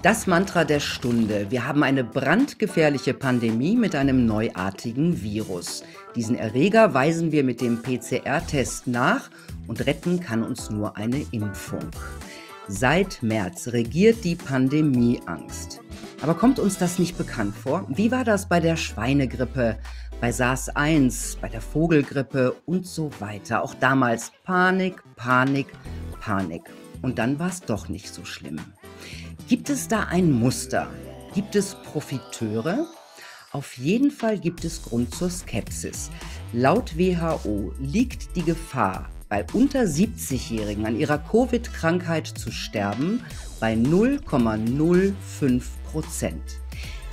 Das Mantra der Stunde. Wir haben eine brandgefährliche Pandemie mit einem neuartigen Virus. Diesen Erreger weisen wir mit dem PCR-Test nach und retten kann uns nur eine Impfung. Seit März regiert die Pandemieangst. Aber kommt uns das nicht bekannt vor? Wie war das bei der Schweinegrippe, bei SARS-1, bei der Vogelgrippe und so weiter? Auch damals Panik, Panik, Panik. Und dann war es doch nicht so schlimm. Gibt es da ein Muster? Gibt es Profiteure? Auf jeden Fall gibt es Grund zur Skepsis. Laut WHO liegt die Gefahr, bei unter 70-Jährigen an ihrer Covid-Krankheit zu sterben, bei 0,05 Prozent.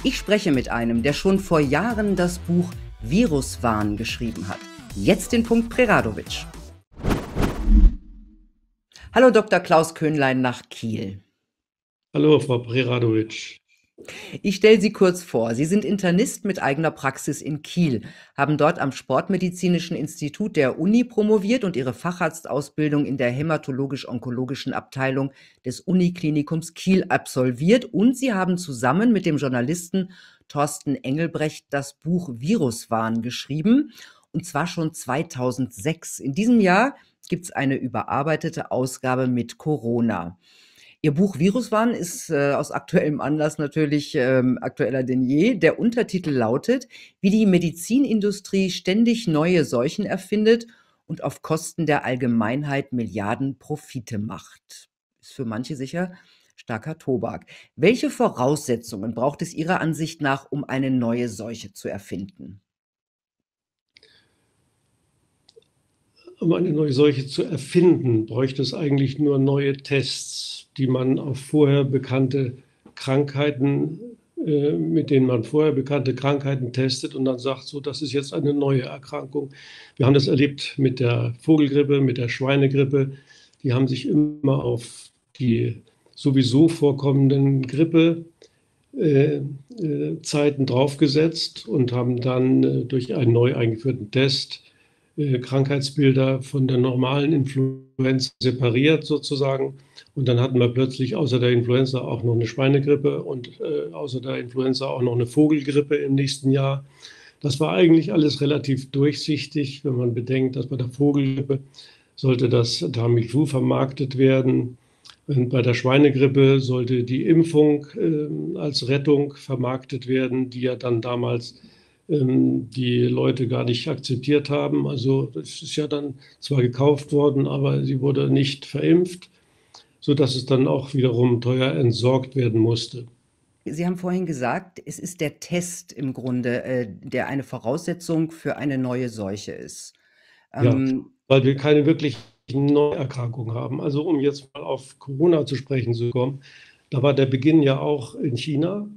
Ich spreche mit einem, der schon vor Jahren das Buch Viruswahn geschrieben hat. Jetzt den Punkt Preradovic. Hallo Dr. Klaus Köhnlein nach Kiel. Hallo, Frau Preradovic. Ich stelle Sie kurz vor. Sie sind Internist mit eigener Praxis in Kiel, haben dort am Sportmedizinischen Institut der Uni promoviert und Ihre Facharztausbildung in der hämatologisch-onkologischen Abteilung des Uniklinikums Kiel absolviert. Und Sie haben zusammen mit dem Journalisten Thorsten Engelbrecht das Buch Viruswahn geschrieben, und zwar schon 2006. In diesem Jahr gibt es eine überarbeitete Ausgabe mit Corona. Ihr Buch Viruswahn ist äh, aus aktuellem Anlass natürlich ähm, aktueller denn je. Der Untertitel lautet, wie die Medizinindustrie ständig neue Seuchen erfindet und auf Kosten der Allgemeinheit Milliarden Profite macht. Ist für manche sicher starker Tobak. Welche Voraussetzungen braucht es Ihrer Ansicht nach, um eine neue Seuche zu erfinden? Um eine neue Seuche zu erfinden, bräuchte es eigentlich nur neue Tests die man auf vorher bekannte Krankheiten, äh, mit denen man vorher bekannte Krankheiten testet und dann sagt, so, das ist jetzt eine neue Erkrankung. Wir haben das erlebt mit der Vogelgrippe, mit der Schweinegrippe. Die haben sich immer auf die sowieso vorkommenden Grippezeiten äh, draufgesetzt und haben dann äh, durch einen neu eingeführten Test Krankheitsbilder von der normalen Influenza separiert sozusagen und dann hatten wir plötzlich außer der Influenza auch noch eine Schweinegrippe und äh, außer der Influenza auch noch eine Vogelgrippe im nächsten Jahr. Das war eigentlich alles relativ durchsichtig, wenn man bedenkt, dass bei der Vogelgrippe sollte das Tamiflu vermarktet werden. Und bei der Schweinegrippe sollte die Impfung äh, als Rettung vermarktet werden, die ja dann damals die Leute gar nicht akzeptiert haben. Also das ist ja dann zwar gekauft worden, aber sie wurde nicht verimpft sodass es dann auch wiederum teuer entsorgt werden musste. Sie haben vorhin gesagt, es ist der Test im Grunde, äh, der eine Voraussetzung für eine neue Seuche ist. Ähm, ja, weil wir keine wirklich Neuerkrankung haben. Also um jetzt mal auf Corona zu sprechen zu kommen, da war der Beginn ja auch in China.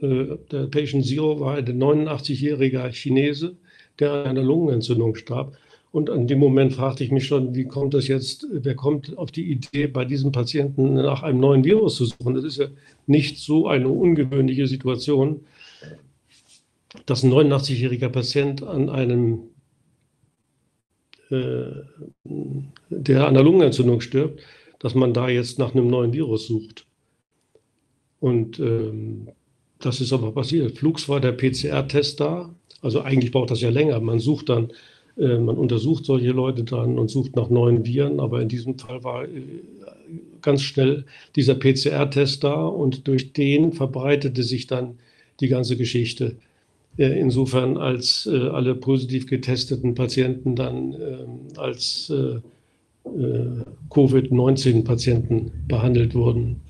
Äh, der Patient Zero war ein 89-jähriger Chinese, der an einer Lungenentzündung starb. Und an dem Moment fragte ich mich schon, wie kommt das jetzt, wer kommt auf die Idee, bei diesem Patienten nach einem neuen Virus zu suchen? Das ist ja nicht so eine ungewöhnliche Situation, dass ein 89-jähriger Patient an einem, äh, der an einer Lungenentzündung stirbt, dass man da jetzt nach einem neuen Virus sucht. Und ähm, das ist aber passiert. Flugs war der PCR-Test da. Also eigentlich braucht das ja länger. Man sucht dann äh, man untersucht solche Leute dann und sucht nach neuen Viren, aber in diesem Fall war äh, ganz schnell dieser PCR-Test da und durch den verbreitete sich dann die ganze Geschichte. Äh, insofern, als alle positiv getesteten Patienten dann als Covid-19-Patienten behandelt wurden.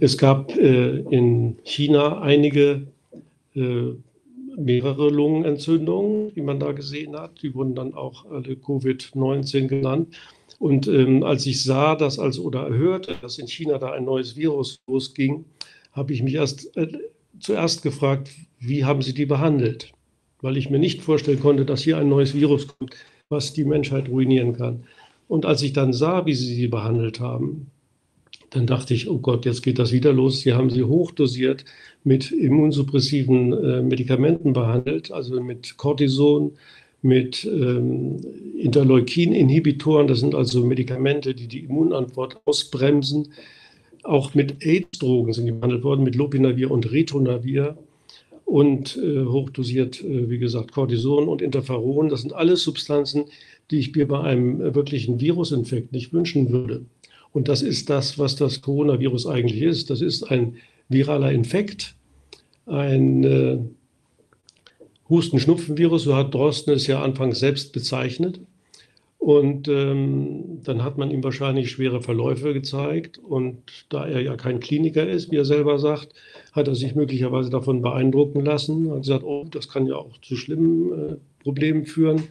Es gab in China einige mehrere Lungenentzündungen, die man da gesehen hat. Die wurden dann auch alle Covid-19 genannt. Und ähm, als ich sah, dass als oder hörte, dass in China da ein neues Virus losging, habe ich mich erst äh, zuerst gefragt, wie haben sie die behandelt? Weil ich mir nicht vorstellen konnte, dass hier ein neues Virus kommt, was die Menschheit ruinieren kann. Und als ich dann sah, wie sie sie behandelt haben, dann dachte ich, oh Gott, jetzt geht das wieder los. Sie haben sie hochdosiert mit immunsuppressiven äh, Medikamenten behandelt, also mit Cortison, mit ähm, Interleukin-Inhibitoren. Das sind also Medikamente, die die Immunantwort ausbremsen. auch mit AIDS-Drogen sind die behandelt worden, mit Lopinavir und Ritonavir und äh, hochdosiert, äh, wie gesagt, Cortison und Interferon. Das sind alles Substanzen, die ich mir bei einem wirklichen Virusinfekt nicht wünschen würde. Und das ist das, was das Coronavirus eigentlich ist. Das ist ein viraler Infekt, ein äh, Husten-Schnupfen-Virus, so hat Drosten es ja anfangs selbst bezeichnet. Und ähm, dann hat man ihm wahrscheinlich schwere Verläufe gezeigt. Und da er ja kein Kliniker ist, wie er selber sagt, hat er sich möglicherweise davon beeindrucken lassen. Hat gesagt, oh, das kann ja auch zu schlimmen äh, Problemen führen.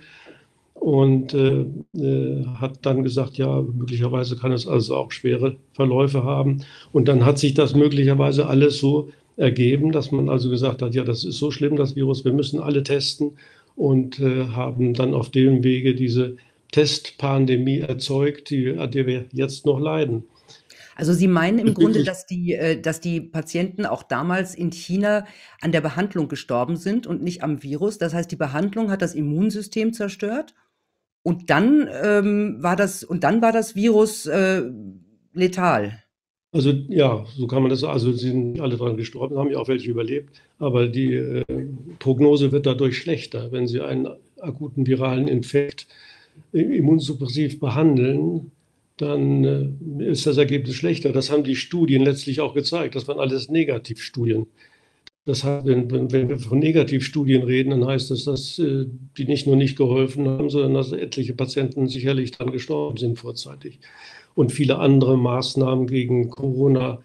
Und äh, äh, hat dann gesagt, ja, möglicherweise kann es also auch schwere Verläufe haben. Und dann hat sich das möglicherweise alles so ergeben, dass man also gesagt hat, ja, das ist so schlimm, das Virus, wir müssen alle testen und äh, haben dann auf dem Wege diese Testpandemie erzeugt, die, an der wir jetzt noch leiden. Also Sie meinen im Grunde, dass die, äh, dass die Patienten auch damals in China an der Behandlung gestorben sind und nicht am Virus. Das heißt, die Behandlung hat das Immunsystem zerstört und dann ähm, war das und dann war das Virus äh, letal. Also ja, so kann man das. Also sie sind alle daran gestorben, haben ja auch welche überlebt. Aber die äh, Prognose wird dadurch schlechter, wenn sie einen akuten viralen Infekt immunsuppressiv behandeln, dann äh, ist das Ergebnis schlechter. Das haben die Studien letztlich auch gezeigt. Das waren alles Negativstudien. Das heißt, wenn, wenn, wir von Negativstudien reden, dann heißt das, dass äh, die nicht nur nicht geholfen haben, sondern dass etliche Patienten sicherlich dann gestorben sind vorzeitig. Und viele andere Maßnahmen gegen Corona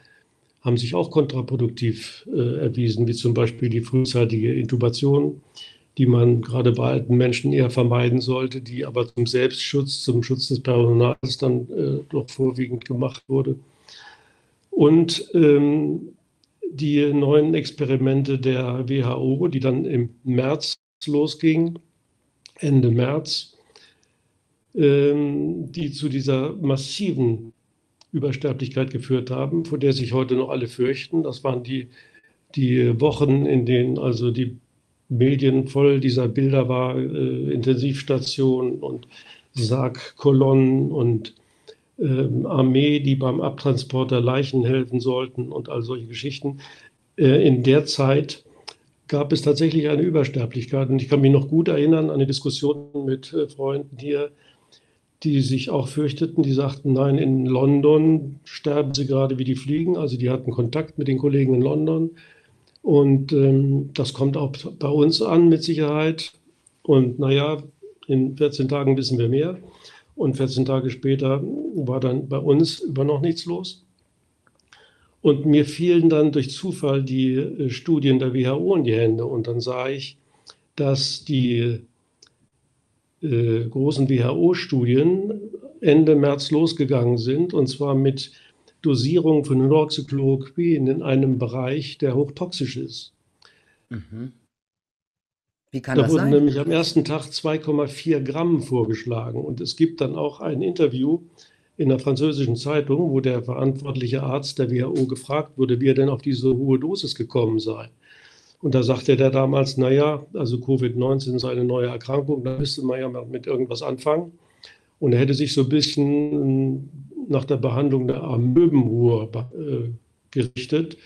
haben sich auch kontraproduktiv äh, erwiesen, wie zum Beispiel die frühzeitige Intubation, die man gerade bei alten Menschen eher vermeiden sollte, die aber zum Selbstschutz, zum Schutz des Personals dann äh, doch vorwiegend gemacht wurde. Und ähm, die neuen Experimente der WHO, die dann im März losgingen, Ende März, ähm, die zu dieser massiven Übersterblichkeit geführt haben, vor der sich heute noch alle fürchten. Das waren die, die Wochen, in denen also die Medien voll dieser Bilder war, äh, Intensivstationen und Sargkolonnen und Armee, die beim Abtransport der Leichen helfen sollten und all solche Geschichten. Äh, in der Zeit gab es tatsächlich eine Übersterblichkeit. Und ich kann mich noch gut erinnern an eine Diskussion mit äh, Freunden hier, die sich auch fürchteten, die sagten, nein, in London sterben sie gerade wie die Fliegen. Also die hatten Kontakt mit den Kollegen in London. Und ähm, das kommt auch bei uns an mit Sicherheit. Und naja, in 14 Tagen wissen wir mehr. Und 14 Tage später war dann bei uns über noch nichts los. Und mir fielen dann durch Zufall die äh, Studien der WHO in die Hände. Und dann sah ich, dass die äh, großen WHO-Studien Ende März losgegangen sind, und zwar mit Dosierung von Hydroxychloroquin in einem Bereich, der hochtoxisch ist. Mhm. Wie kann da das wurden sein? nämlich am ersten Tag 2,4 Gramm vorgeschlagen. Und es gibt dann auch ein Interview in der französischen Zeitung, wo der verantwortliche Arzt der WHO gefragt wurde, wie er denn auf diese hohe Dosis gekommen sei. Und da sagte der damals, naja, also Covid-19 sei eine neue Erkrankung, da müsste man ja mit irgendwas anfangen. Und er hätte sich so ein bisschen nach der Behandlung der Amöbenruhe äh, gerichtet.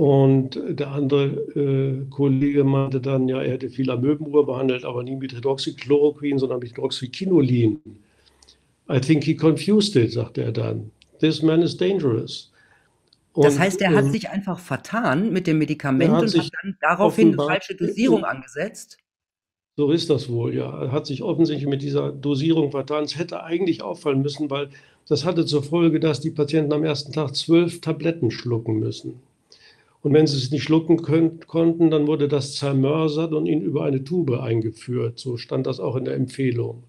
Und der andere äh, Kollege meinte dann, ja, er hätte viel Amöbenruhe behandelt, aber nie mit Hydroxychloroquin, sondern mit Hydroxyquinolin. I think he confused it, sagte er dann. This man is dangerous. Und, das heißt, er hat äh, sich einfach vertan mit dem Medikament hat und hat dann daraufhin eine falsche Dosierung angesetzt? So ist das wohl, ja. Er hat sich offensichtlich mit dieser Dosierung vertan. Es hätte eigentlich auffallen müssen, weil das hatte zur Folge, dass die Patienten am ersten Tag zwölf Tabletten schlucken müssen. Und wenn sie es nicht schlucken können, konnten, dann wurde das zermörsert und ihnen über eine Tube eingeführt. So stand das auch in der Empfehlung.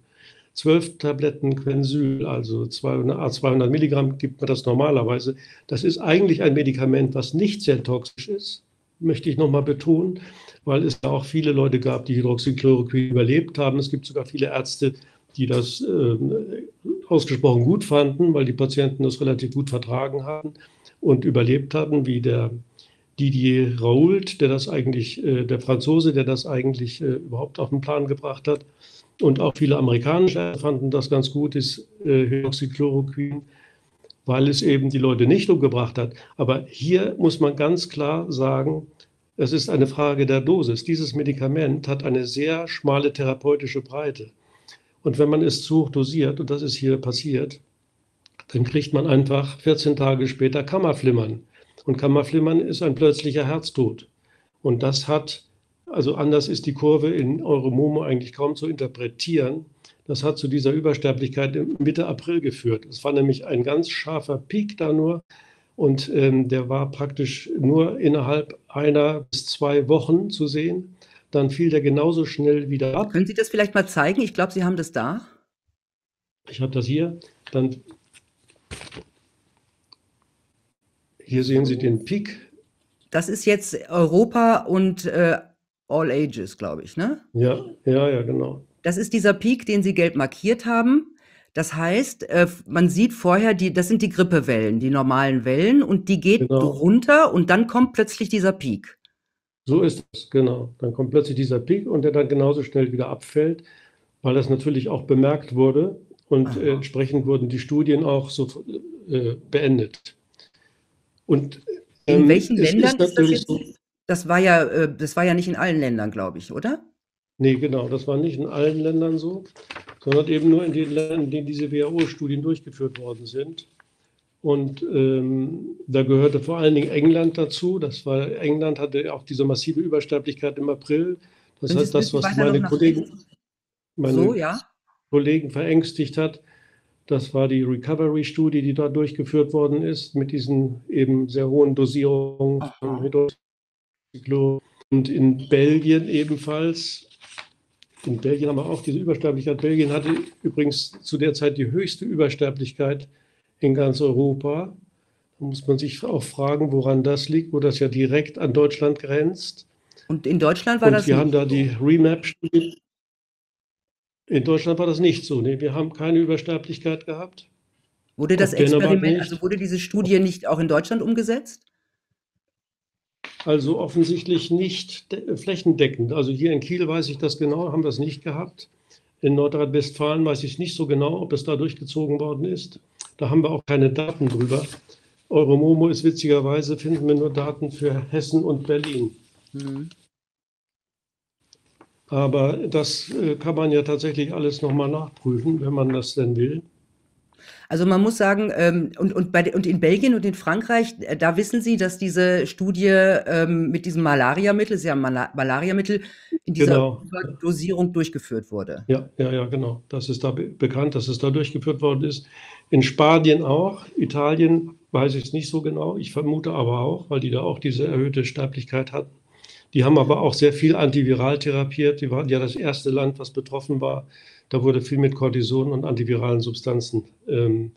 Zwölf Tabletten Quensyl, also 200, 200 Milligramm gibt man das normalerweise. Das ist eigentlich ein Medikament, was nicht sehr toxisch ist, möchte ich nochmal betonen, weil es auch viele Leute gab, die Hydroxychloroquin überlebt haben. Es gibt sogar viele Ärzte, die das äh, ausgesprochen gut fanden, weil die Patienten das relativ gut vertragen haben und überlebt hatten, wie der Didier Raoult, der das eigentlich, äh, der Franzose, der das eigentlich äh, überhaupt auf den Plan gebracht hat. Und auch viele amerikanische fanden das ganz gut, ist äh, Hydroxychloroquin, weil es eben die Leute nicht umgebracht hat. Aber hier muss man ganz klar sagen, es ist eine Frage der Dosis. Dieses Medikament hat eine sehr schmale therapeutische Breite. Und wenn man es zu hoch dosiert, und das ist hier passiert, dann kriegt man einfach 14 Tage später Kammerflimmern. Und Kammerflimmern ist ein plötzlicher Herztod. Und das hat, also anders ist die Kurve in Euromomo eigentlich kaum zu interpretieren. Das hat zu dieser Übersterblichkeit Mitte April geführt. Es war nämlich ein ganz scharfer Peak da nur. Und ähm, der war praktisch nur innerhalb einer bis zwei Wochen zu sehen. Dann fiel der genauso schnell wieder ab. Können Sie das vielleicht mal zeigen? Ich glaube, Sie haben das da. Ich habe das hier. Dann hier sehen Sie den Peak. Das ist jetzt Europa und äh, All Ages, glaube ich, ne? Ja, ja, ja, genau. Das ist dieser Peak, den Sie gelb markiert haben. Das heißt, äh, man sieht vorher, die, das sind die Grippewellen, die normalen Wellen, und die geht genau. runter und dann kommt plötzlich dieser Peak. So ist es, genau. Dann kommt plötzlich dieser Peak und der dann genauso schnell wieder abfällt, weil das natürlich auch bemerkt wurde und äh, entsprechend wurden die Studien auch so äh, beendet. Und ähm, in welchen Ländern ist, ist das jetzt? So, das war ja, äh, das war ja nicht in allen Ländern, glaube ich, oder? Nee, genau, das war nicht in allen Ländern so, sondern eben nur in den Ländern, in denen diese WHO-Studien durchgeführt worden sind. Und ähm, da gehörte vor allen Dingen England dazu. Das war, England hatte auch diese massive Übersterblichkeit im April. Das heißt, das, was meine Kollegen, meine so, ja? Kollegen verängstigt hat, das war die Recovery-Studie, die da durchgeführt worden ist, mit diesen eben sehr hohen Dosierungen von Hydroxychloroquin. Und in Belgien ebenfalls in Belgien haben wir auch diese Übersterblichkeit. Belgien hatte übrigens zu der Zeit die höchste Übersterblichkeit in ganz Europa. Da muss man sich auch fragen, woran das liegt, wo das ja direkt an Deutschland grenzt. Und in Deutschland war Und das wir haben da die Remap-Studie. In Deutschland war das nicht so. Nee, wir haben keine Übersterblichkeit gehabt. Wurde das Experiment, also wurde diese Studie nicht auch in Deutschland umgesetzt? Also offensichtlich nicht flächendeckend. Also hier in Kiel weiß ich das genau, haben wir es nicht gehabt. In Nordrhein-Westfalen weiß ich nicht so genau, ob es da durchgezogen worden ist. Da haben wir auch keine Daten drüber. Euromomo ist witzigerweise, finden wir nur Daten für Hessen und Berlin. Mhm. Aber das äh, kann man ja tatsächlich alles nochmal nachprüfen, wenn man das denn will. Also man muss sagen, ähm, und, und, bei, und in Belgien und in Frankreich, äh, da wissen Sie, dass diese Studie ähm, mit diesem Malariamittel, Sie haben Mal Malariamittel, in dieser genau. Dosierung durchgeführt wurde. Ja, ja, ja, genau. Das ist da be bekannt, dass es da durchgeführt worden ist. In Spanien auch, Italien weiß ich es nicht so genau. Ich vermute aber auch, weil die da auch diese erhöhte Sterblichkeit hatten. Die haben aber auch sehr viel antiviral therapiert. Die waren ja das erste Land, was betroffen war da wurde viel mit Cortison und antiviralen Substanzen. Ähm,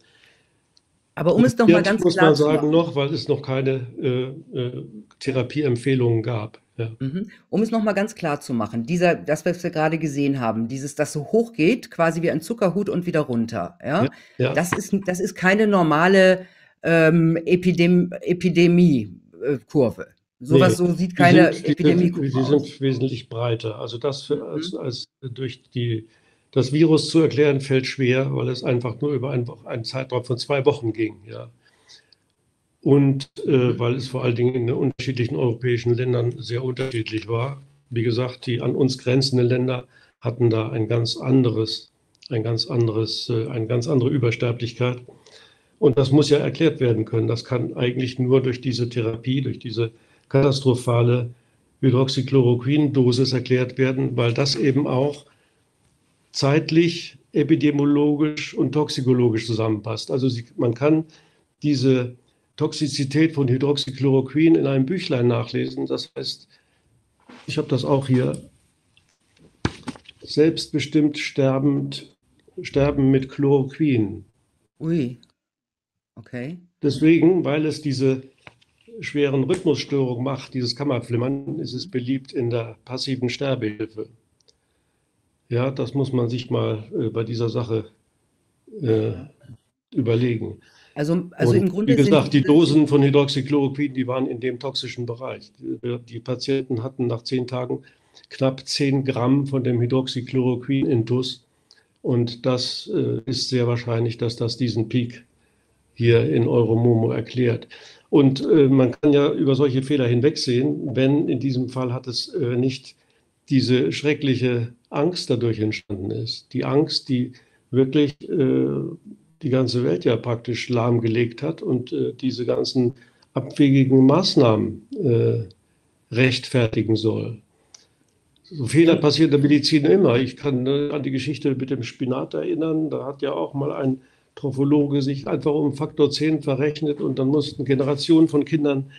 aber um es noch mal ganz muss klar man sagen noch, weil es noch keine äh, äh, Therapieempfehlungen gab. Ja. Mhm. Um es noch mal ganz klar zu machen, dieser, das, was wir gerade gesehen haben, dieses, das so hoch geht, quasi wie ein Zuckerhut und wieder runter, ja, ja, ja. Das, ist, das ist keine normale ähm, Epidem Epidemie-Kurve. Sowas nee, so sieht keine Epidemie-Kurve aus. Die sind wesentlich breiter. Also das für, mhm. als, als durch die das Virus zu erklären fällt schwer, weil es einfach nur über einen, einen Zeitraum von zwei Wochen ging. Ja. Und äh, weil es vor allen Dingen in den unterschiedlichen europäischen Ländern sehr unterschiedlich war. Wie gesagt, die an uns grenzenden Länder hatten da ein ganz anderes, ein ganz anderes, äh, eine ganz andere Übersterblichkeit. Und das muss ja erklärt werden können. Das kann eigentlich nur durch diese Therapie, durch diese katastrophale Hydroxychloroquin-Dosis erklärt werden, weil das eben auch zeitlich, epidemiologisch und toxikologisch zusammenpasst. Also sie, man kann diese Toxizität von Hydroxychloroquin in einem Büchlein nachlesen. Das heißt, ich habe das auch hier, selbstbestimmt sterbend, sterben mit Chloroquin. Ui, okay. Deswegen, weil es diese schweren Rhythmusstörungen macht, dieses Kammerflimmern, ist es beliebt in der passiven Sterbehilfe. Ja, das muss man sich mal äh, bei dieser Sache äh, überlegen. Also, also im Grunde. Wie gesagt, die Dosen von Hydroxychloroquin, die waren in dem toxischen Bereich. Die, Patienten hatten nach zehn Tagen knapp 10 Gramm von dem Hydroxychloroquin in Tuss. Und das äh, ist sehr wahrscheinlich, dass das diesen Peak hier in Euromomo erklärt. Und äh, man kann ja über solche Fehler hinwegsehen, wenn in diesem Fall hat es äh, nicht diese schreckliche Angst dadurch entstanden ist. Die Angst, die wirklich äh, die ganze Welt ja praktisch lahmgelegt hat und äh, diese ganzen abwegigen Maßnahmen äh, rechtfertigen soll. So Fehler passieren in der Medizin immer. Ich kann äh, an die Geschichte mit dem Spinat erinnern. Da hat ja auch mal ein Trophologe sich einfach um Faktor 10 verrechnet und dann mussten Generationen von Kindern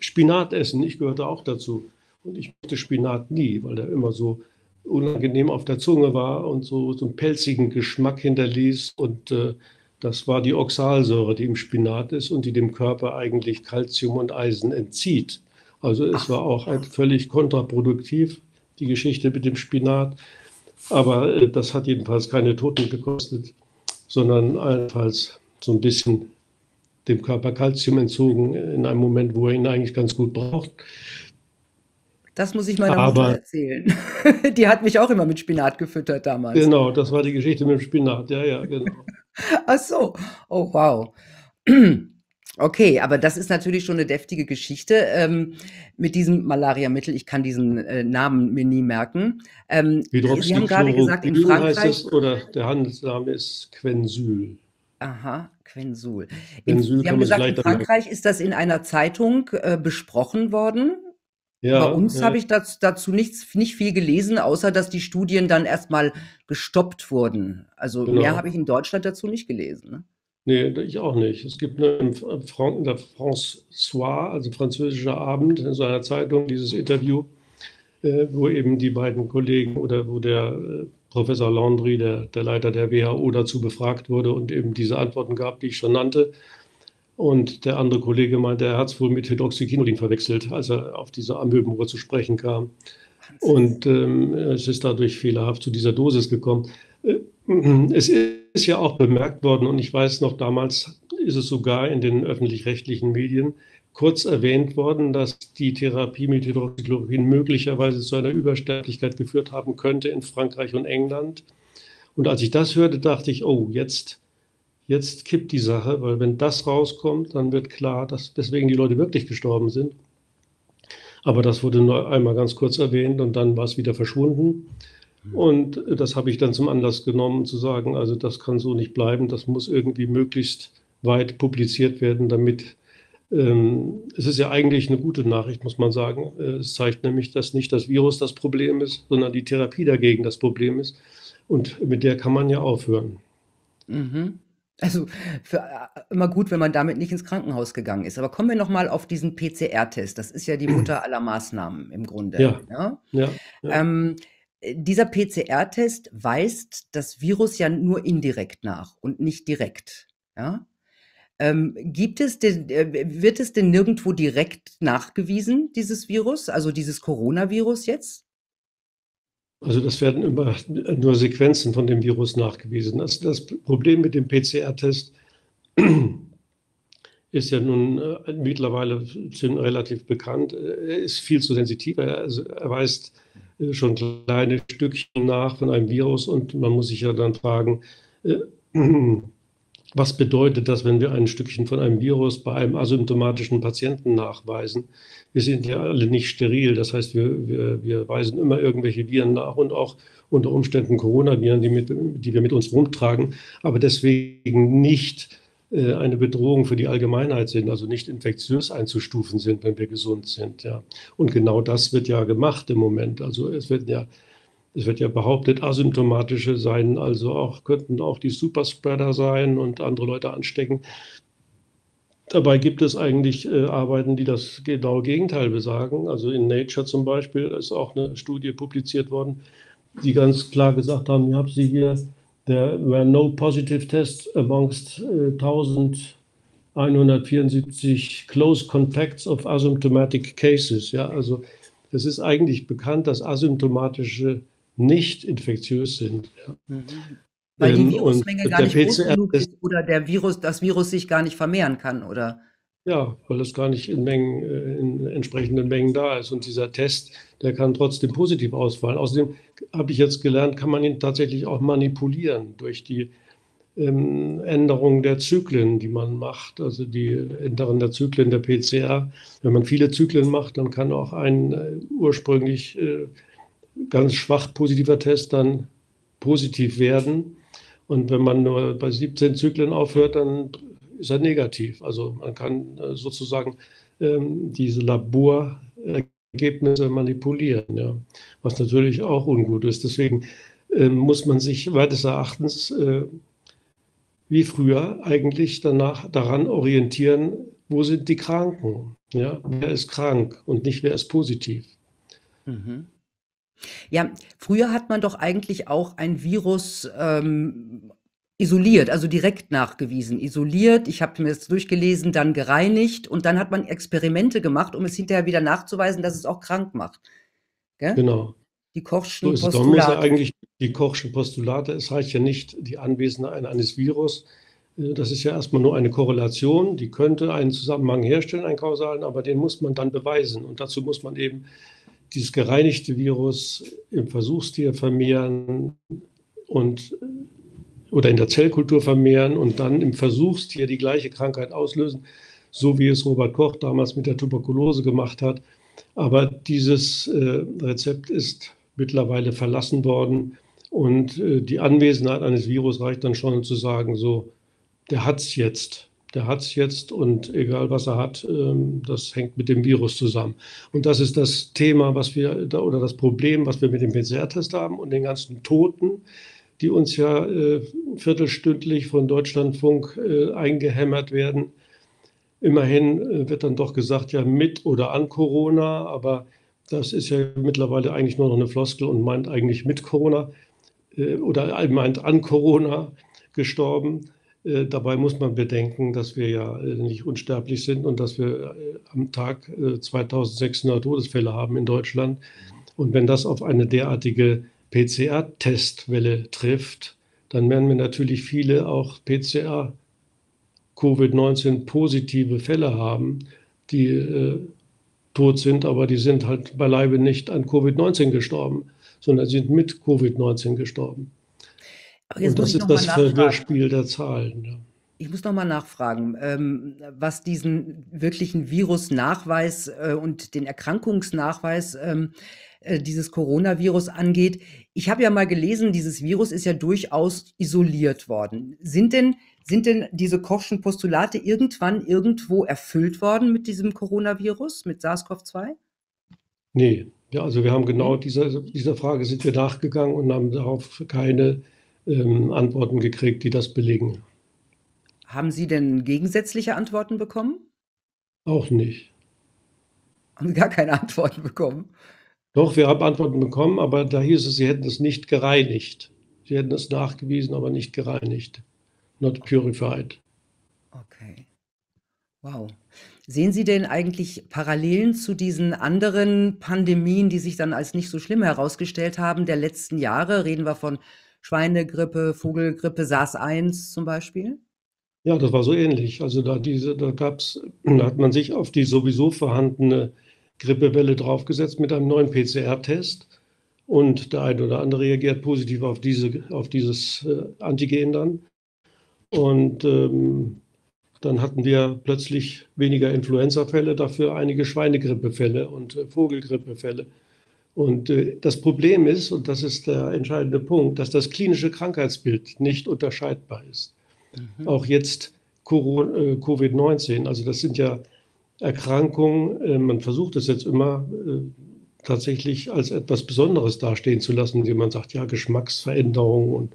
Spinat essen. Ich gehörte auch dazu. Und ich mochte Spinat nie, weil der immer so unangenehm auf der Zunge war und so, so einen pelzigen Geschmack hinterließ. Und äh, das war die Oxalsäure, die im Spinat ist und die dem Körper eigentlich Kalzium und Eisen entzieht. Also es war auch völlig kontraproduktiv, die Geschichte mit dem Spinat. Aber äh, das hat jedenfalls keine Toten gekostet, sondern allenfalls so ein bisschen dem Körper Kalzium entzogen in einem Moment, wo er ihn eigentlich ganz gut braucht. Das muss ich meiner Aber, Mutter erzählen. Die hat mich auch immer mit Spinat gefüttert damals. Genau, das war die Geschichte mit dem Spinat. Ja, ja, genau. Ach so. Oh, wow. Okay, aber das ist natürlich schon eine deftige Geschichte ähm, mit diesem Malariamittel. Ich kann diesen äh, Namen mir nie merken. Ähm, Sie haben gerade gesagt, in Frankreich. Heißt es, oder der Handelsname ist Quensyl. Aha, Quensul. In, Sie haben gesagt, in Frankreich ist das in einer Zeitung äh, besprochen worden. Ja, Bei uns ja. habe ich dazu, dazu nichts, nicht viel gelesen, außer dass die Studien dann erstmal gestoppt wurden. Also genau. mehr habe ich in Deutschland dazu nicht gelesen. Ne? Nee, ich auch nicht. Es gibt eine, in der François, also französischer Abend, in so einer Zeitung dieses Interview, äh, wo eben die beiden Kollegen oder wo der äh, Professor Landry, der, der Leiter der WHO, dazu befragt wurde und eben diese Antworten gab, die ich schon nannte. Und der andere Kollege meinte, er hat es wohl mit Hydroxyquinolin verwechselt, als er auf diese Amöbenruhe zu sprechen kam. Und ähm, es ist dadurch fehlerhaft zu dieser Dosis gekommen. Äh, es ist ja auch bemerkt worden, und ich weiß noch, damals ist es sogar in den öffentlich-rechtlichen Medien kurz erwähnt worden, dass die Therapie mit Hydroxychloroquin möglicherweise zu einer Übersterblichkeit geführt haben könnte in Frankreich und England. Und als ich das hörte, dachte ich, oh, jetzt Jetzt kippt die Sache, weil wenn das rauskommt, dann wird klar, dass deswegen die Leute wirklich gestorben sind. Aber das wurde nur einmal ganz kurz erwähnt und dann war es wieder verschwunden. Und das habe ich dann zum Anlass genommen, zu sagen, also das kann so nicht bleiben, das muss irgendwie möglichst weit publiziert werden, damit ähm, es ist ja eigentlich eine gute Nachricht, muss man sagen. Es zeigt nämlich, dass nicht das Virus das Problem ist, sondern die Therapie dagegen das Problem ist. Und mit der kann man ja aufhören. Mhm. Also für, äh, immer gut, wenn man damit nicht ins Krankenhaus gegangen ist. Aber kommen wir noch mal auf diesen PCR-Test. Das ist ja die Mutter aller Maßnahmen im Grunde. Ja. Ja? ja, ja. Ähm, dieser PCR-Test weist das Virus ja nur indirekt nach und nicht direkt. Ja? Ähm, gibt es denn, äh, wird es denn nirgendwo direkt nachgewiesen, dieses Virus, also dieses Coronavirus jetzt? Also das werden immer nur Sequenzen von dem Virus nachgewiesen. Das, das Problem mit dem PCR-Test ist ja nun äh, mittlerweile relativ bekannt. Er ist viel zu sensitiv. Er, also er weist schon kleine Stückchen nach von einem Virus und man muss sich ja dann fragen, äh, was bedeutet das, wenn wir ein Stückchen von einem Virus bei einem asymptomatischen Patienten nachweisen? Wir sind ja alle nicht steril, das heißt, wir, wir, wir weisen immer irgendwelche Viren nach und auch unter Umständen Coronaviren, die, mit, die wir mit uns rumtragen, aber deswegen nicht eine Bedrohung für die Allgemeinheit sind, also nicht infektiös einzustufen sind, wenn wir gesund sind. Ja. Und genau das wird ja gemacht im Moment. Also es wird ja es wird ja behauptet, asymptomatische seien also auch, könnten auch die Superspreader sein und andere Leute anstecken. Dabei gibt es eigentlich äh, Arbeiten, die das genaue Gegenteil besagen. Also in Nature zum Beispiel ist auch eine Studie publiziert worden, die ganz klar gesagt haben, ihr habt sie hier, there were no positive tests amongst äh, 1174 close contacts of asymptomatic cases. Ja, also es ist eigentlich bekannt, dass asymptomatische nicht infektiös sind. Ja. Mhm. Weil die ähm, Virusmenge gar nicht groß genug ist oder der Virus, das Virus sich gar nicht vermehren kann, oder? Ja, weil es gar nicht in Mengen, äh, in entsprechenden Mengen da ist. Und dieser Test, der kann trotzdem positiv ausfallen. Außerdem habe ich jetzt gelernt, kann man ihn tatsächlich auch manipulieren durch die ähm, Änderung der Zyklen, die man macht, also die Änderung der Zyklen der PCR. Wenn man viele Zyklen macht, dann kann auch ein äh, ursprünglich äh, ganz schwach positiver Test dann positiv werden. Und wenn man nur bei 17 Zyklen aufhört, dann ist er negativ. Also man kann äh, sozusagen ähm, diese Laborergebnisse manipulieren, ja. was natürlich auch ungut ist. Deswegen äh, muss man sich meines Erachtens äh, wie früher eigentlich danach daran orientieren, wo sind die Kranken? Ja, wer ist krank und nicht wer ist positiv? Mhm. Ja, früher hat man doch eigentlich auch ein Virus ähm, isoliert, also direkt nachgewiesen. Isoliert, ich habe mir das durchgelesen, dann gereinigt und dann hat man Experimente gemacht, um es hinterher wieder nachzuweisen, dass es auch krank macht. Gell? Genau. Die Kochschen so Postulate. Ist ja eigentlich die Kochschen Postulate. Es reicht ja nicht die Anwesenheit eines Virus. Äh, das ist ja erstmal nur eine Korrelation, die könnte einen Zusammenhang herstellen, einen kausalen, aber den muss man dann beweisen. Und dazu muss man eben dieses gereinigte Virus im Versuchstier vermehren und oder in der Zellkultur vermehren und dann im Versuchstier die gleiche Krankheit auslösen, so wie es Robert Koch damals mit der Tuberkulose gemacht hat. Aber dieses äh, Rezept ist mittlerweile verlassen worden und äh, die Anwesenheit eines Virus reicht dann schon zu sagen, so, der hat es jetzt der hat es jetzt und egal was er hat, ähm, das hängt mit dem Virus zusammen. Und das ist das Thema, was wir oder das Problem, was wir mit dem PCR-Test haben und den ganzen Toten, die uns ja äh, viertelstündlich von Deutschlandfunk äh, eingehämmert werden. Immerhin äh, wird dann doch gesagt, ja, mit oder an Corona, aber das ist ja mittlerweile eigentlich nur noch eine Floskel und meint eigentlich mit Corona oder meint an Corona gestorben. Äh, dabei muss man bedenken, dass wir ja äh, nicht unsterblich sind und dass wir äh, am Tag 2600 Todesfälle haben in Deutschland. Und wenn das auf eine derartige PCR-Testwelle trifft, dann werden wir natürlich viele auch PCR Covid-19 positive Fälle haben, die äh, tot sind, aber die sind halt beileibe nicht an Covid-19 gestorben, sondern sind mit Covid-19 gestorben. Und das ist das Verwirrspiel der Zahlen. Ja. Ich muss noch mal nachfragen, ähm, was diesen wirklichen Virusnachweis äh, und den Erkrankungsnachweis ähm, äh, dieses Coronavirus angeht. Ich habe ja mal gelesen, dieses Virus ist ja durchaus isoliert worden. Sind denn, sind denn diese Kochschen Postulate irgendwann irgendwo erfüllt worden mit diesem Coronavirus, mit SARS-CoV-2? Nee, ja, also wir haben genau dieser, dieser Frage sind wir nachgegangen und haben darauf keine ähm, Antworten gekriegt, die das belegen. Haben Sie denn gegensätzliche Antworten bekommen? Auch nicht. Haben Sie gar keine Antworten bekommen? Doch, wir haben Antworten bekommen, aber da hieß es, Sie hätten es nicht gereinigt. Sie hätten es nachgewiesen, aber nicht gereinigt. Not purified. Okay. Wow. Sehen Sie denn eigentlich Parallelen zu diesen anderen Pandemien, die sich dann als nicht so schlimm herausgestellt haben, der letzten Jahre? Reden wir von Schweinegrippe, Vogelgrippe, SARS-1 zum Beispiel? Ja, das war so ähnlich. Also da, diese, da, gab's, da hat man sich auf die sowieso vorhandene Grippewelle draufgesetzt mit einem neuen PCR-Test. Und der eine oder andere reagiert positiv auf, diese, auf dieses äh, Antigen dann. Und ähm, dann hatten wir plötzlich weniger Influenza-Fälle, dafür einige Schweinegrippefälle und äh, Vogelgrippefälle. Und äh, das Problem ist, und das ist der entscheidende Punkt, dass das klinische Krankheitsbild nicht unterscheidbar ist. Mhm. Auch jetzt äh, Covid-19, also das sind ja Erkrankungen, äh, man versucht es jetzt immer tatsächlich als etwas Besonderes dastehen zu lassen, indem man sagt, ja, Geschmacksveränderungen und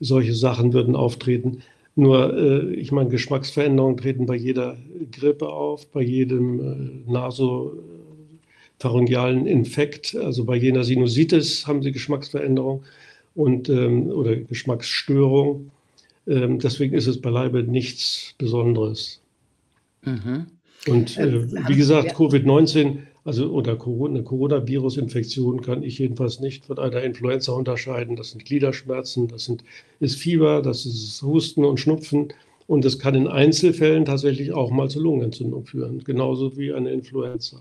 solche Sachen würden auftreten. Nur, ich meine, Geschmacksveränderungen treten bei jeder Grippe auf, bei jedem Naso pharyngealen Infekt, also bei jener Sinusitis haben sie Geschmacksveränderung und, ähm, oder Geschmacksstörung. Ähm, deswegen ist es beileibe nichts Besonderes. Mhm. Und äh, wie gesagt, Covid-19, also oder eine Coronavirus-Infektion kann ich jedenfalls nicht von einer Influenza unterscheiden. Das sind Gliederschmerzen, das sind, ist Fieber, das ist Husten und Schnupfen. Und es kann in Einzelfällen tatsächlich auch mal zu Lungenentzündung führen, genauso wie eine Influenza.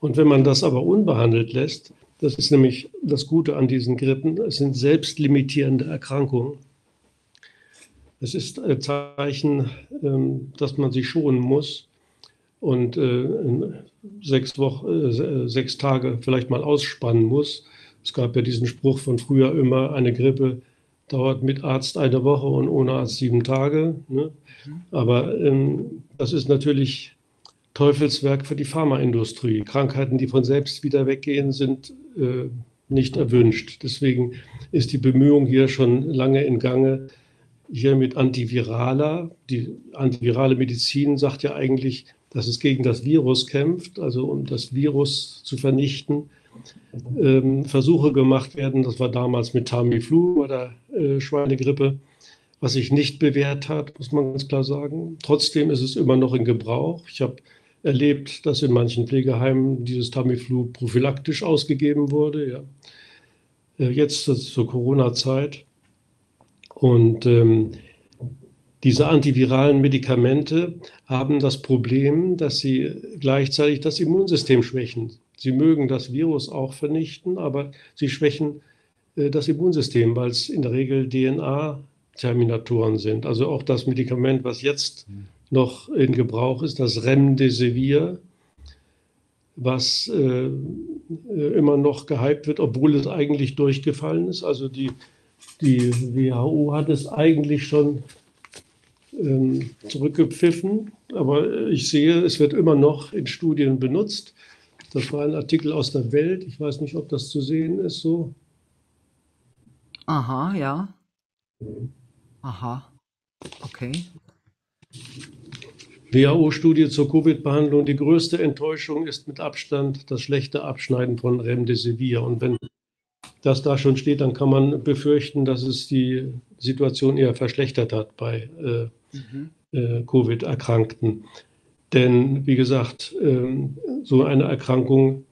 Und wenn man das aber unbehandelt lässt, das ist nämlich das Gute an diesen Grippen, es sind selbstlimitierende Erkrankungen. Es ist ein Zeichen, ähm, dass man sich schonen muss und äh, sechs, Wochen, äh, sechs Tage vielleicht mal ausspannen muss. Es gab ja diesen Spruch von früher immer, eine Grippe dauert mit Arzt eine Woche und ohne Arzt sieben Tage. Ne? Mhm. Aber ähm, das ist natürlich Teufelswerk für die Pharmaindustrie. Krankheiten, die von selbst wieder weggehen, sind äh, nicht erwünscht. Deswegen ist die Bemühung hier schon lange in Gange, hier mit Antiviraler. Die antivirale Medizin sagt ja eigentlich, dass es gegen das Virus kämpft, also um das Virus zu vernichten. Ähm, Versuche gemacht werden, das war damals mit Tamiflu oder äh, Schweinegrippe, was sich nicht bewährt hat, muss man ganz klar sagen. Trotzdem ist es immer noch in Gebrauch. Ich habe erlebt, dass in manchen Pflegeheimen dieses Tamiflu prophylaktisch ausgegeben wurde. Ja. Äh, jetzt zur Corona-Zeit. Und ähm, diese antiviralen Medikamente haben das Problem, dass sie gleichzeitig das Immunsystem schwächen. Sie mögen das Virus auch vernichten, aber sie schwächen äh, das Immunsystem, weil es in der Regel DNA-Terminatoren sind. Also auch das Medikament, was jetzt noch in Gebrauch ist, das Remdesivir, was äh, äh immer noch gehypt wird, obwohl es eigentlich durchgefallen ist. Also die, die WHO hat es eigentlich schon ähm, zurückgepfiffen, aber ich sehe, es wird immer noch in Studien benutzt. Das war ein Artikel aus der Welt. Ich weiß nicht, ob das zu sehen ist so. Aha, ja. Aha. Okay. WHO-Studie zur Covid-Behandlung. Die größte Enttäuschung ist mit Abstand das schlechte Abschneiden von Remdesivir. Und wenn das da schon steht, dann kann man befürchten, dass es die Situation eher verschlechtert hat bei äh, mhm. äh, Covid-Erkrankten. Denn, wie gesagt, äh, so eine Erkrankung,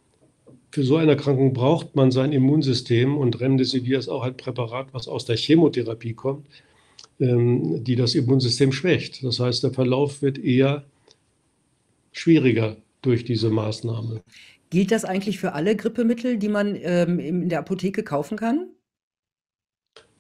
für so eine Erkrankung braucht man sein Immunsystem und Remdesivir ist auch ein Präparat, was aus der Chemotherapie kommt, ähm, die das Immunsystem schwächt. Das heißt, der Verlauf wird eher schwieriger durch diese Maßnahme. Gilt das eigentlich für alle Grippemittel, die man ähm, in der Apotheke kaufen kann?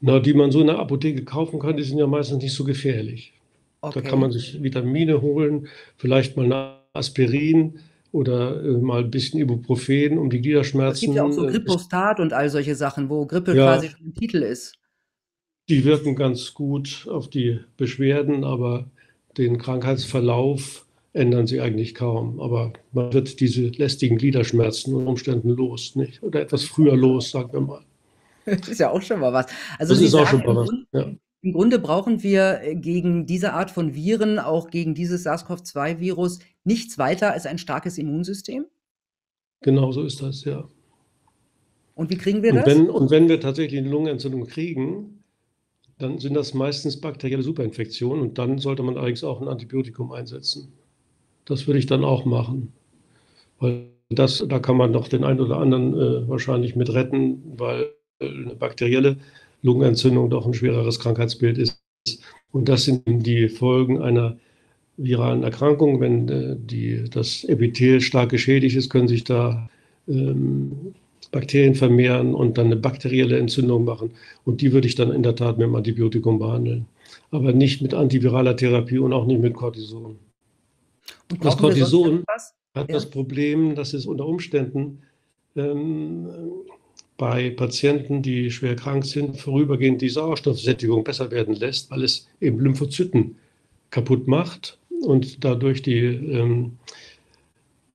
Na, die man so in der Apotheke kaufen kann, die sind ja meistens nicht so gefährlich. Okay. Da kann man sich Vitamine holen, vielleicht mal eine Aspirin oder äh, mal ein bisschen Ibuprofen, um die Gliederschmerzen. Es gibt ja auch so äh, Grippostat und all solche Sachen, wo Grippe ja, quasi schon ein Titel ist. Die wirken ganz gut auf die Beschwerden, aber den Krankheitsverlauf ändern sie eigentlich kaum. Aber man wird diese lästigen Gliederschmerzen unter Umständen los, nicht? Oder etwas früher los, sagen wir mal. Das ist ja auch schon mal was. Also das Sie ist auch schon mal was. Ja. Im Grunde brauchen wir äh, gegen diese Art von Viren, auch gegen dieses SARS-CoV-2-Virus, nichts weiter als ein starkes Immunsystem? Genau so ist das, ja. Und wie kriegen wir und das? Wenn, und wenn wir tatsächlich eine Lungenentzündung kriegen, dann sind das meistens bakterielle Superinfektionen und dann sollte man allerdings auch ein Antibiotikum einsetzen. Das würde ich dann auch machen. Weil das, da kann man noch den einen oder anderen äh, wahrscheinlich mit retten, weil eine bakterielle Lungenentzündung doch ein schwereres Krankheitsbild ist. Und das sind die Folgen einer viralen Erkrankung. Wenn äh, die, das Epithel stark geschädigt ist, können sich da ähm, Bakterien vermehren und dann eine bakterielle Entzündung machen. Und die würde ich dann in der Tat mit dem Antibiotikum behandeln. Aber nicht mit antiviraler Therapie und auch nicht mit Cortison. Das Cortison hat ja. das Problem, dass es unter Umständen ähm, bei Patienten, die schwer krank sind, vorübergehend die Sauerstoffsättigung besser werden lässt, weil es eben Lymphozyten kaputt macht und dadurch die, ähm,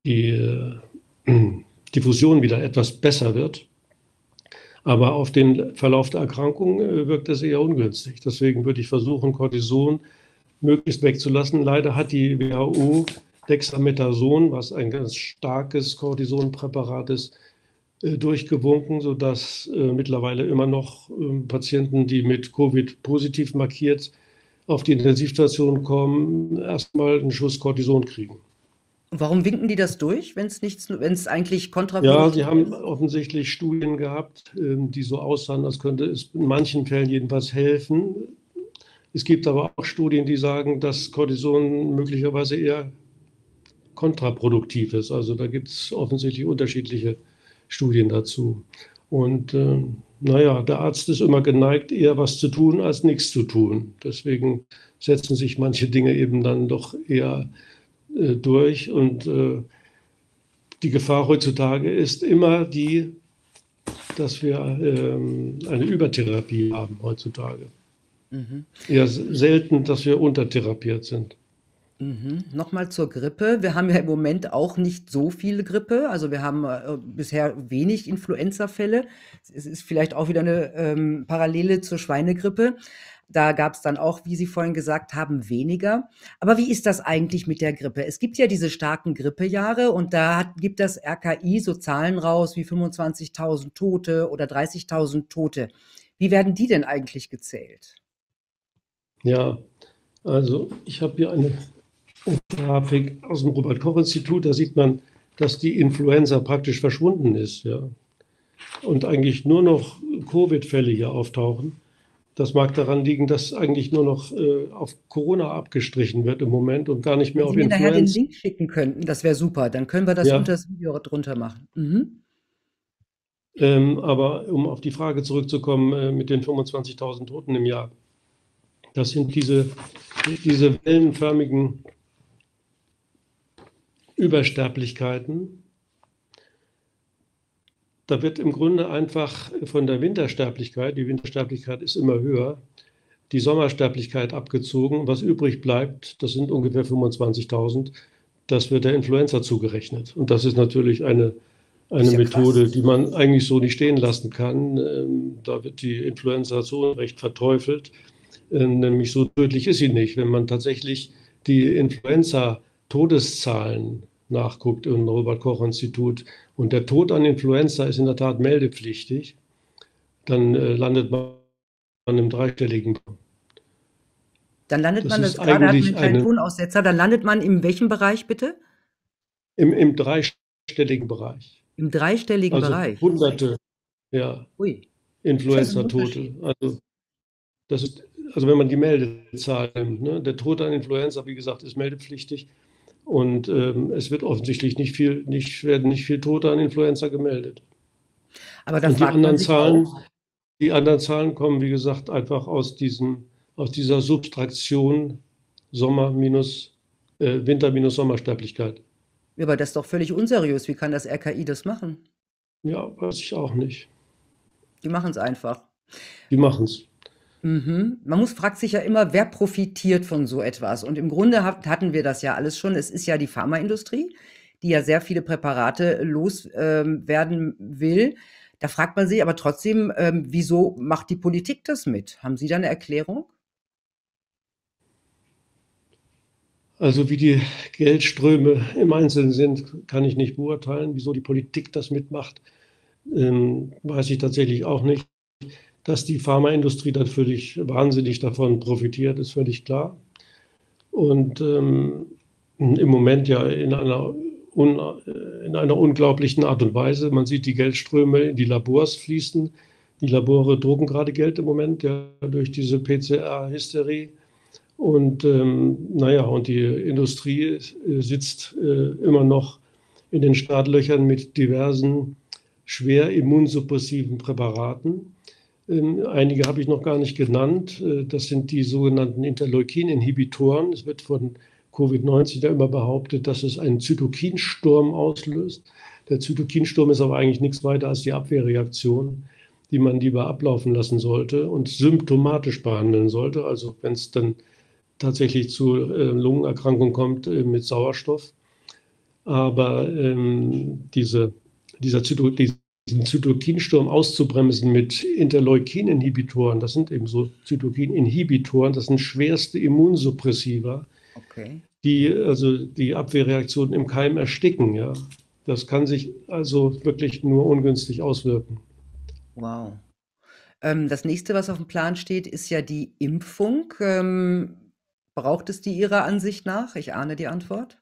die äh, Diffusion wieder etwas besser wird. Aber auf den Verlauf der Erkrankung äh, wirkt das eher ungünstig. Deswegen würde ich versuchen, Cortison möglichst wegzulassen. Leider hat die WHO Dexamethason, was ein ganz starkes Cortisonpräparat ist, äh, durchgewunken, sodass äh, mittlerweile immer noch äh, Patienten, die mit Covid positiv markiert auf die Intensivstation kommen, erstmal einen Schuss Cortison kriegen. Warum winken die das durch, wenn es nichts, wenn es eigentlich kontraproduktiv ist? Ja, sie haben offensichtlich Studien gehabt, ähm, die so aussahen, als könnte es in manchen Fällen jedenfalls helfen. Es gibt aber auch Studien, die sagen, dass Cortison möglicherweise eher kontraproduktiv ist. Also da gibt es offensichtlich unterschiedliche Studien dazu. Und äh, naja, der Arzt ist immer geneigt, eher was zu tun, als nichts zu tun. Deswegen setzen sich manche Dinge eben dann doch eher äh, durch. Und äh, die Gefahr heutzutage ist immer die, dass wir ähm, eine Übertherapie haben heutzutage. Mhm. Eher selten, dass wir untertherapiert sind. Mhm. Nochmal zur Grippe. Wir haben ja im Moment auch nicht so viele Grippe. Also wir haben äh, bisher wenig Influenza-Fälle. Es ist vielleicht auch wieder eine ähm, Parallele zur Schweinegrippe. Da gab es dann auch, wie Sie vorhin gesagt haben, weniger. Aber wie ist das eigentlich mit der Grippe? Es gibt ja diese starken Grippejahre und da hat, gibt das RKI so Zahlen raus wie 25.000 Tote oder 30.000 Tote. Wie werden die denn eigentlich gezählt? Ja, also ich habe hier eine Grafik aus dem Robert-Koch-Institut, da sieht man, dass die Influenza praktisch verschwunden ist. Ja. Und eigentlich nur noch Covid-Fälle hier auftauchen. Das mag daran liegen, dass eigentlich nur noch äh, auf Corona abgestrichen wird im Moment und gar nicht mehr Wenn auf Sie mir Influenza. nachher den Link schicken könnten, das wäre super. Dann können wir das ja. unter das Video drunter machen. Mhm. Ähm, aber um auf die Frage zurückzukommen äh, mit den 25.000 Toten im Jahr. Das sind diese, diese wellenförmigen Übersterblichkeiten. Da wird im Grunde einfach von der Wintersterblichkeit, die Wintersterblichkeit ist immer höher, die Sommersterblichkeit abgezogen. Was übrig bleibt, das sind ungefähr 25.000, das wird der Influenza zugerechnet. Und das ist natürlich eine, eine ja Methode, krass. die man eigentlich so nicht stehen lassen kann. Ähm, da wird die Influenza so recht verteufelt. Ähm, nämlich so tödlich ist sie nicht. Wenn man tatsächlich die Influenza-Todeszahlen nachguckt im Robert-Koch-Institut und der Tod an Influenza ist in der Tat meldepflichtig, dann äh, landet man im dreistelligen. Dann landet das man, das gerade hat einen kleinen Tonaussetzer, dann landet man in welchem Bereich bitte? Im, im dreistelligen Bereich. Im dreistelligen also Bereich? Hunderte, ja, Influenza-Tote. Also, das ist, also wenn man die Meldezahl nimmt, ne? der Tod an Influenza, wie gesagt, ist meldepflichtig. Und ähm, es wird offensichtlich nicht viel, nicht, werden nicht viel Tote an Influenza gemeldet. Aber dann die anderen Zahlen, auch. die anderen Zahlen kommen, wie gesagt, einfach aus diesem, aus dieser Subtraktion Sommer minus äh, Winter minus Sommersterblichkeit. Ja, aber das ist doch völlig unseriös. Wie kann das RKI das machen? Ja, weiß ich auch nicht. Die machen es einfach. Die machen es. Mhm. Man muss fragt sich ja immer, wer profitiert von so etwas? Und im Grunde hat, hatten wir das ja alles schon. Es ist ja die Pharmaindustrie, die ja sehr viele Präparate loswerden ähm, will. Da fragt man sich aber trotzdem, ähm, wieso macht die Politik das mit? Haben Sie da eine Erklärung? Also wie die Geldströme im Einzelnen sind, kann ich nicht beurteilen. Wieso die Politik das mitmacht, ähm, weiß ich tatsächlich auch nicht. Dass die Pharmaindustrie natürlich wahnsinnig davon profitiert, ist völlig klar. Und ähm, im Moment ja in einer, un, in einer unglaublichen Art und Weise. Man sieht die Geldströme in die Labors fließen. Die Labore drucken gerade Geld im Moment ja, durch diese PCR-Hysterie. Und ähm, naja, und die Industrie äh, sitzt äh, immer noch in den Startlöchern mit diversen schwer immunsuppressiven Präparaten. Ähm, einige habe ich noch gar nicht genannt. Äh, das sind die sogenannten Interleukin-Inhibitoren. Es wird von Covid-19 ja immer behauptet, dass es einen Zytokinsturm auslöst. Der Zytokinsturm ist aber eigentlich nichts weiter als die Abwehrreaktion, die man lieber ablaufen lassen sollte und symptomatisch behandeln sollte. Also wenn es dann tatsächlich zu äh, Lungenerkrankungen kommt äh, mit Sauerstoff. Aber ähm, diese, dieser Zyto, diesen Zytokinsturm auszubremsen mit Interleukin-Inhibitoren. Das sind eben so Zytokin-Inhibitoren, das sind schwerste Immunsuppressiva, okay. die also die Abwehrreaktionen im Keim ersticken. Ja. Das kann sich also wirklich nur ungünstig auswirken. Wow. Ähm, das nächste, was auf dem Plan steht, ist ja die Impfung. Ähm, braucht es die Ihrer Ansicht nach? Ich ahne die Antwort.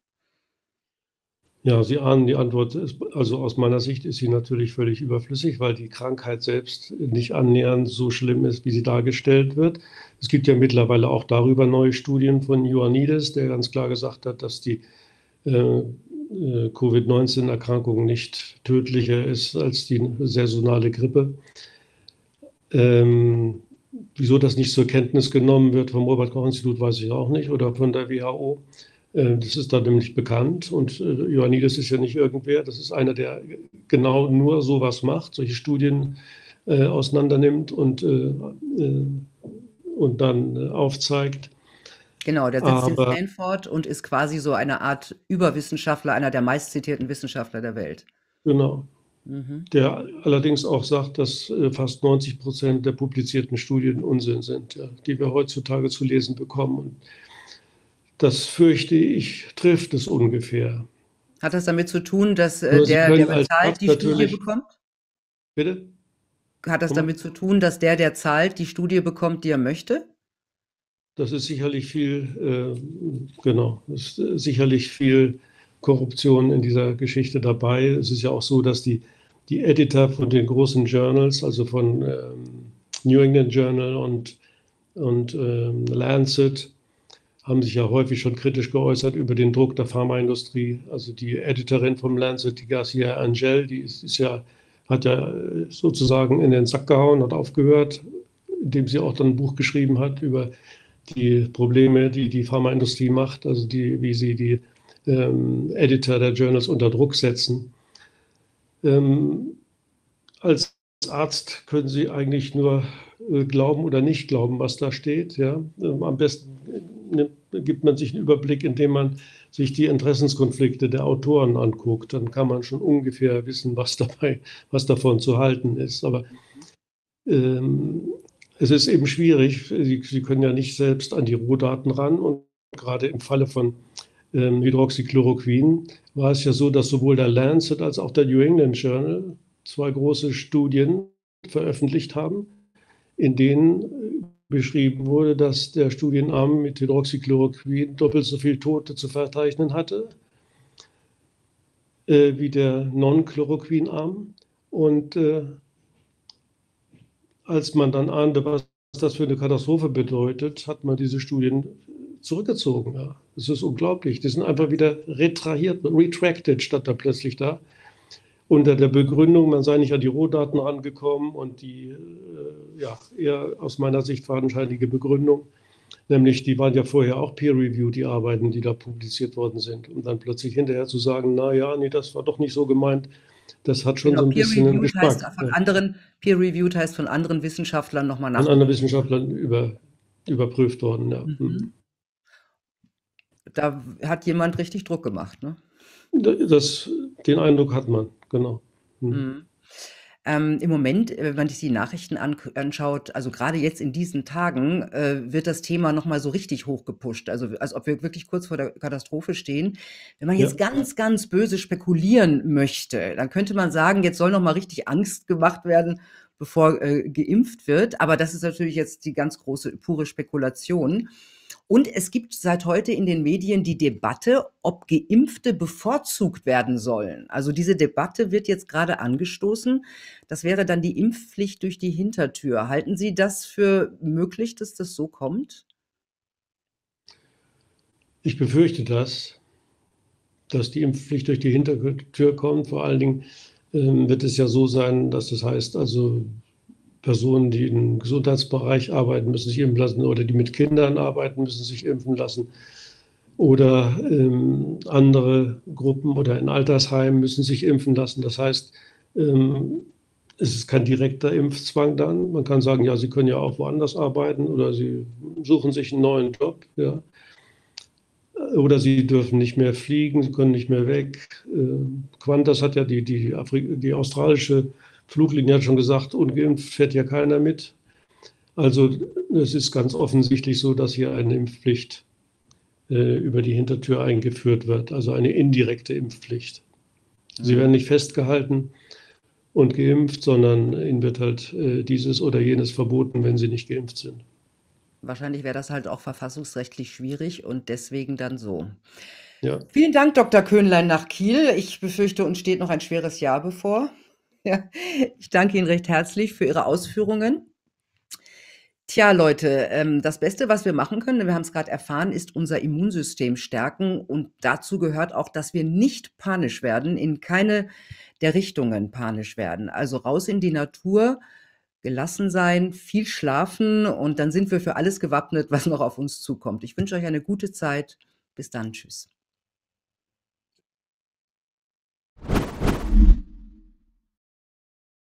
Ja, Sie ahnen die Antwort. Also aus meiner Sicht ist sie natürlich völlig überflüssig, weil die Krankheit selbst nicht annähernd so schlimm ist, wie sie dargestellt wird. Es gibt ja mittlerweile auch darüber neue Studien von Ioannidis, der ganz klar gesagt hat, dass die äh, äh Covid-19-Erkrankung nicht tödlicher ist als die saisonale Grippe. Ähm, wieso das nicht zur Kenntnis genommen wird vom Robert-Koch-Institut, weiß ich auch nicht, oder von der WHO. Äh, das ist da nämlich bekannt. Und äh, Ioannidis ist ja nicht irgendwer. Das ist einer, der genau nur sowas macht, solche Studien äh, auseinandernimmt und, äh, äh und dann aufzeigt. Genau, der sitzt Aber, in Stanford und ist quasi so eine Art Überwissenschaftler, einer der meistzitierten Wissenschaftler der Welt. Genau. Mhm. Der allerdings auch sagt, dass fast 90 Prozent der publizierten Studien Unsinn sind, ja, die wir heutzutage zu lesen bekommen. Und das fürchte ich, trifft es ungefähr. Hat das damit zu tun, dass äh, der, der bezahlt, die Studie bekommt? Bitte? Hat das damit zu tun, dass der, der zahlt, die Studie bekommt, die er möchte? Das ist sicherlich viel, äh, genau, ist sicherlich viel Korruption in dieser Geschichte dabei. Es ist ja auch so, dass die, die Editor von den großen Journals, also von ähm, New England Journal und, und ähm, Lancet, haben sich ja häufig schon kritisch geäußert über den Druck der Pharmaindustrie. Also die Editorin vom Lancet, die Garcia Angel, die ist, ist ja, hat ja sozusagen in den Sack gehauen, hat aufgehört, indem sie auch dann ein Buch geschrieben hat über die Probleme, die die Pharmaindustrie macht, also die, wie sie die ähm, Editor der Journals unter Druck setzen. Ähm, als Arzt können Sie eigentlich nur äh, glauben oder nicht glauben, was da steht. Ja? Ähm, am besten nimmt, gibt man sich einen Überblick, indem man sich die Interessenskonflikte der Autoren anguckt. Dann kann man schon ungefähr wissen, was dabei, was davon zu halten ist. Aber ähm, es ist eben schwierig. Sie, Sie, können ja nicht selbst an die Rohdaten ran. Und gerade im Falle von ähm, Hydroxychloroquin war es ja so, dass sowohl der Lancet als auch der New England Journal zwei große Studien veröffentlicht haben, in denen beschrieben wurde, dass der Studienarm mit Hydroxychloroquin doppelt so viel Tote zu verzeichnen hatte äh, wie der Non-Chloroquin-Arm. Und äh, als man dann ahnte, was das für eine Katastrophe bedeutet, hat man diese Studien zurückgezogen. Ja. Das ist unglaublich. Die sind einfach wieder retrahiert, retracted, statt da plötzlich da unter der Begründung, man sei nicht an die Rohdaten rangekommen und die äh, ja, eher aus meiner Sicht fadenscheinige Begründung, nämlich die waren ja vorher auch peer-reviewed, die Arbeiten, die da publiziert worden sind. Und dann plötzlich hinterher zu sagen, na ja, nee, das war doch nicht so gemeint, das hat schon genau, so ein bisschen einen Geschmack. Heißt von ja. anderen, peer-reviewed heißt von anderen Wissenschaftlern nochmal nach. Von anderen Wissenschaftlern über, überprüft worden, ja. Mhm. mhm. Da hat jemand richtig Druck gemacht, ne? Das, den Eindruck hat man genau. Mhm. Mhm. Ähm, Im Moment, äh, wenn man sich die Nachrichten an, anschaut, also gerade jetzt in diesen Tagen, äh, wird das Thema nochmal so richtig hochgepusht. Also als ob wir wirklich kurz vor der Katastrophe stehen. Wenn man jetzt ja. ganz, ganz böse spekulieren möchte, dann könnte man sagen, jetzt soll nochmal richtig Angst gemacht werden, bevor äh, geimpft wird. Aber das ist natürlich jetzt die ganz große, pure Spekulation. Und es gibt seit heute in den Medien die Debatte, ob Geimpfte bevorzugt werden sollen. Also diese Debatte wird jetzt gerade angestoßen. Das wäre dann die Impfpflicht durch die Hintertür. Halten Sie das für möglich, dass das so kommt? Ich befürchte das, dass die Impfpflicht durch die Hintertür kommt. Vor allen Dingen ähm, wird es ja so sein, dass das heißt, also Personen, die im Gesundheitsbereich arbeiten, müssen sich impfen lassen oder die mit Kindern arbeiten, müssen sich impfen lassen. Oder ähm, andere Gruppen oder in Altersheimen müssen sich impfen lassen. Das heißt, ähm, es ist kein direkter Impfzwang dann. Man kann sagen, ja, Sie können ja auch woanders arbeiten oder Sie suchen sich einen neuen Job. Ja. Oder Sie dürfen nicht mehr fliegen, Sie können nicht mehr weg. Äh, Qantas hat ja die, die, die australische Fluglinie hat schon gesagt, ungeimpft fährt ja keiner mit. Also es ist ganz offensichtlich so, dass hier eine Impfpflicht äh, über die Hintertür eingeführt wird, also eine indirekte Impfpflicht. Sie werden nicht festgehalten und geimpft, sondern ihnen wird halt äh, dieses oder jenes verboten, wenn sie nicht geimpft sind. Wahrscheinlich wäre das halt auch verfassungsrechtlich schwierig und deswegen dann so. Ja. Vielen Dank, Dr. Köhnlein nach Kiel. Ich befürchte, uns steht noch ein schweres Jahr bevor. Ja, ich danke Ihnen recht herzlich für Ihre Ausführungen. Tja, Leute, ähm, das Beste, was wir machen können, wir haben es gerade erfahren, ist unser Immunsystem stärken. Und dazu gehört auch, dass wir nicht panisch werden, in keine der Richtungen panisch werden. Also raus in die Natur, gelassen sein, viel schlafen und dann sind wir für alles gewappnet, was noch auf uns zukommt. Ich wünsche euch eine gute Zeit. Bis dann. Tschüss.